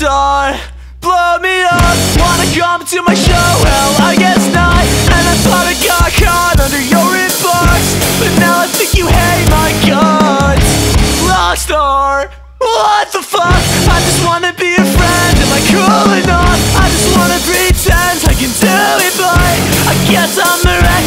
Star, blow me up Wanna come to my show? Well, I guess not And I thought I got caught under your inbox But now I think you hate my guts Rockstar, what the fuck? I just wanna be a friend Am I cool enough? I just wanna pretend I can do it But I guess I'm the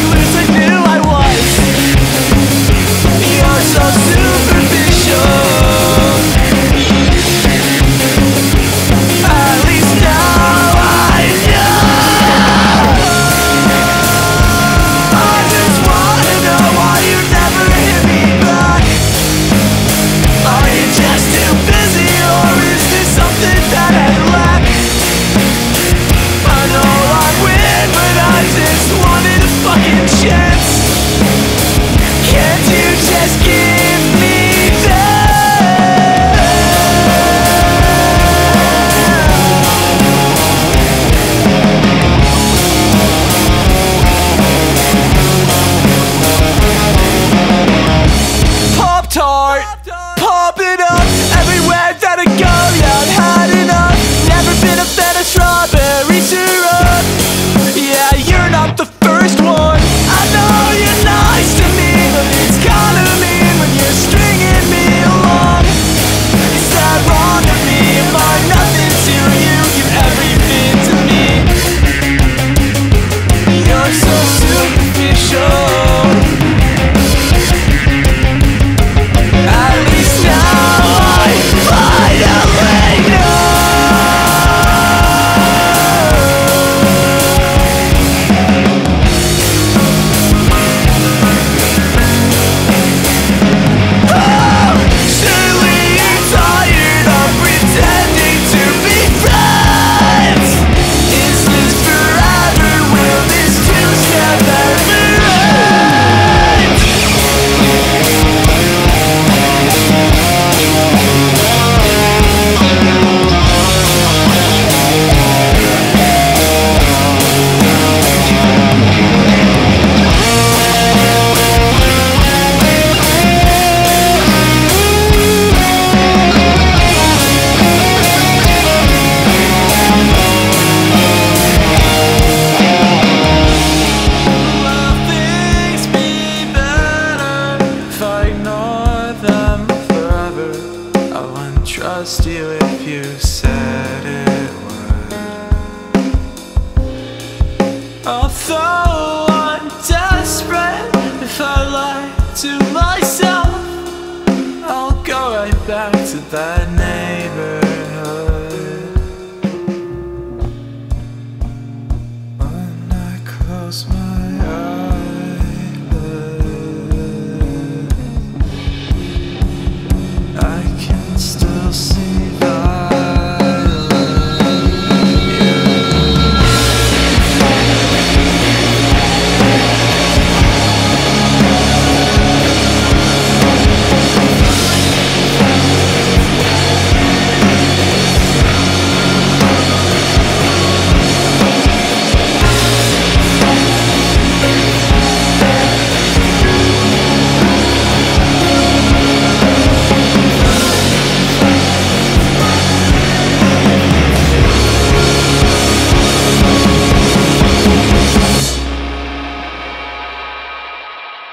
trust you if you said it would. Although I'm desperate, if I lie to myself, I'll go right back to that neighborhood. When I close my eyes.